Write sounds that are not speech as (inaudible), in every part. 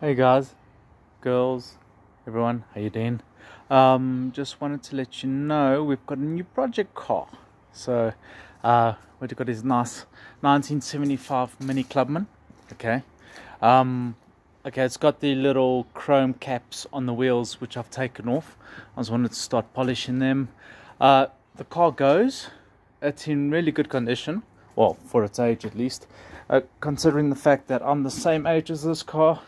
Hey guys, girls, everyone, how you doing? Um, just wanted to let you know we've got a new project car. So, uh, what we got is nice 1975 Mini Clubman. Okay, um, okay, it's got the little chrome caps on the wheels which I've taken off. I just wanted to start polishing them. Uh, the car goes. It's in really good condition. Well, for its age at least. Uh, considering the fact that I'm the same age as this car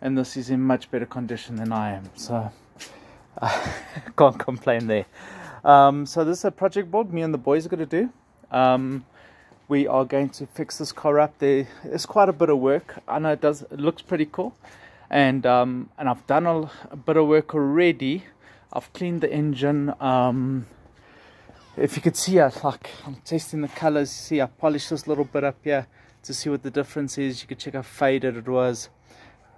and this is in much better condition than I am. So (laughs) I can't complain there. Um, so this is a project board me and the boys are going to do. Um, we are going to fix this car up. there it's quite a bit of work. I know it does. It looks pretty cool, and um, and I've done a, a, bit of work already. I've cleaned the engine. Um, if you could see, I like I'm testing the colors. See, I polished this little bit up here to see what the difference is. You could check how faded it was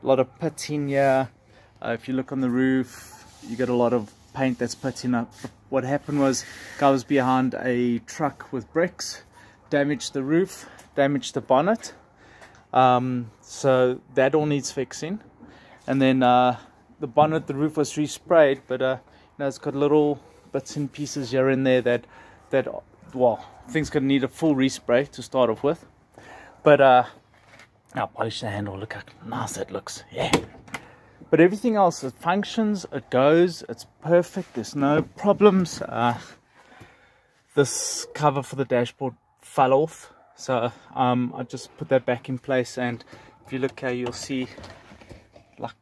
a lot of patina. uh, if you look on the roof you get a lot of paint that's up what happened was guy was behind a truck with bricks damaged the roof damaged the bonnet. Um, so that all needs fixing. And then uh, the bonnet the roof was resprayed but uh, you know it's got little bits and pieces here and there that that well things gonna need a full respray to start off with. But uh now polish the handle, look how nice that looks, yeah. But everything else, it functions, it goes, it's perfect, there's no problems. Uh, this cover for the dashboard fell off, so um, I just put that back in place and if you look here you'll see like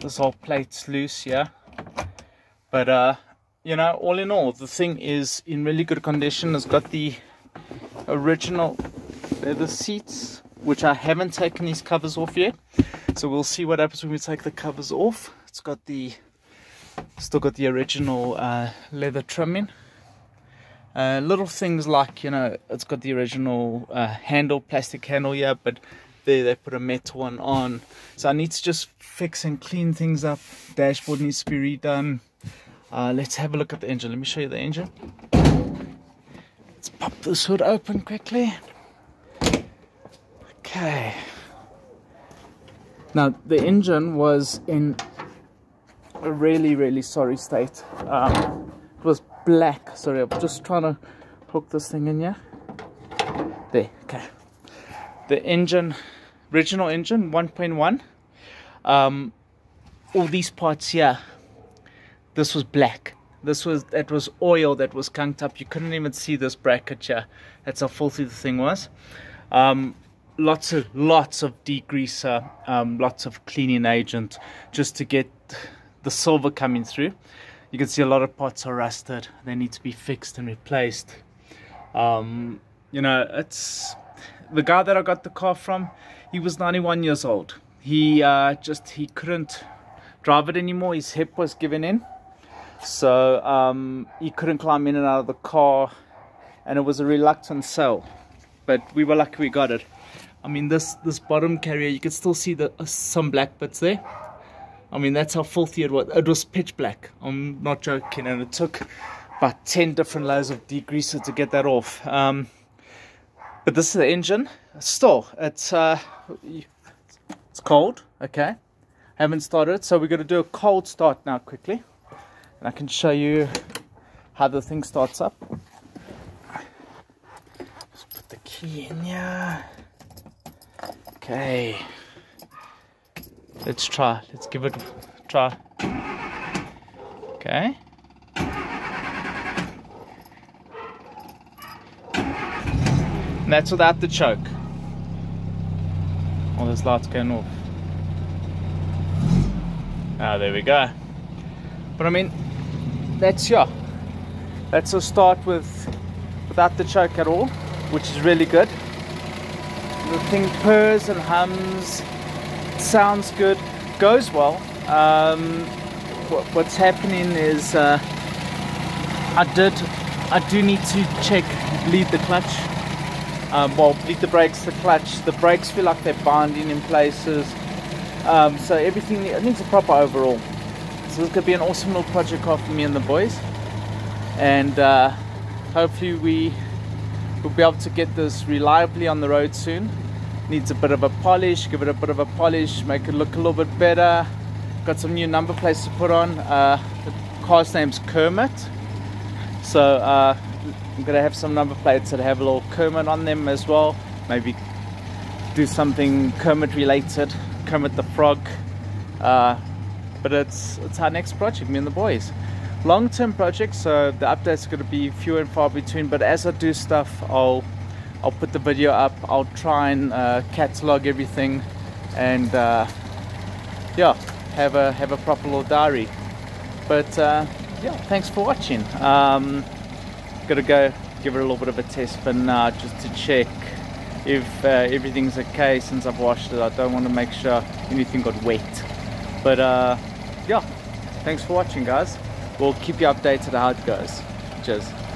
this whole plate's loose here. But uh, you know, all in all, the thing is in really good condition. It's got the original leather seats which I haven't taken these covers off yet. So we'll see what happens when we take the covers off. It's got the, still got the original uh, leather trimming. Uh, little things like, you know, it's got the original uh, handle, plastic handle yeah, but there they put a metal one on. So I need to just fix and clean things up. Dashboard needs to be redone. Uh, let's have a look at the engine. Let me show you the engine. Let's pop this hood open quickly. Okay. Now the engine was in a really really sorry state. Um, it was black. Sorry, I'm just trying to hook this thing in here. There. Okay. The engine, original engine, 1.1. Um, all these parts here. This was black. This was that was oil that was gunked up. You couldn't even see this bracket here. That's how filthy the thing was. Um, lots of lots of degreaser, um, lots of cleaning agent, just to get the silver coming through. You can see a lot of parts are rusted; they need to be fixed and replaced. Um, you know, it's the guy that I got the car from. He was 91 years old. He uh, just he couldn't drive it anymore. His hip was giving in, so um, he couldn't climb in and out of the car, and it was a reluctant sell. But we were lucky we got it. I mean this this bottom carrier you can still see the uh, some black bits there. I mean that's how filthy it was it was pitch black. I'm not joking and it took about 10 different layers of degreaser to get that off. Um, but this is the engine. Still it's uh, it's cold okay? Haven't started it, so we're going to do a cold start now quickly. And I can show you how the thing starts up. Just put the key in here Okay. Let's try. Let's give it a try. Okay. And that's without the choke. All those lights going off. Ah, there we go. But I mean, that's yeah. That's a start with without the choke at all, which is really good the thing purrs and hums sounds good goes well. Um, what, what's happening is uh, I did I do need to check bleed the clutch. Um, well bleed the brakes the clutch. The brakes feel like they're binding in places. Um, so everything needs a proper overall. So this could be an awesome little project car for me and the boys. And uh, hopefully we we'll be able to get this reliably on the road soon. Needs a bit of a polish give it a bit of a polish make it look a little bit better. Got some new number plates to put on. Uh, the car's name's Kermit. So uh, I'm gonna have some number plates that have a little Kermit on them as well. Maybe do something Kermit related. Kermit the Frog. Uh, but it's it's our next project me and the boys long-term project so the updates are going to be few and far between but as I do stuff I'll I'll put the video up. I'll try and uh, catalog everything and uh, yeah have a have a proper little diary. But uh, yeah thanks for watching. Um, gotta go give it a little bit of a test for now just to check if uh, everything's okay since I've washed it. I don't want to make sure anything got wet. But uh, yeah thanks for watching guys we'll keep you updated on how it goes. Cheers